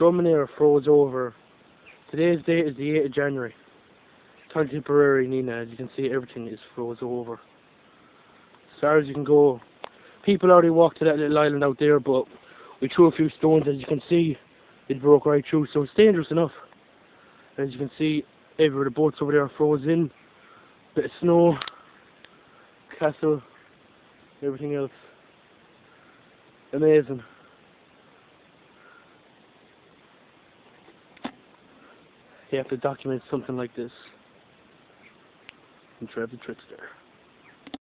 Dromineer froze over. Today's date is the 8th of January. Town Tipperary, Nenagh. As you can see, everything is froze over. As far as you can go. People already walked to that little island out there, but we threw a few stones. As you can see, it broke right through, so it's dangerous enough. As you can see, everywhere the boats over there are frozen. Bit of snow, castle, everything else. Amazing. You have to document something like this. And Trev the Trickster.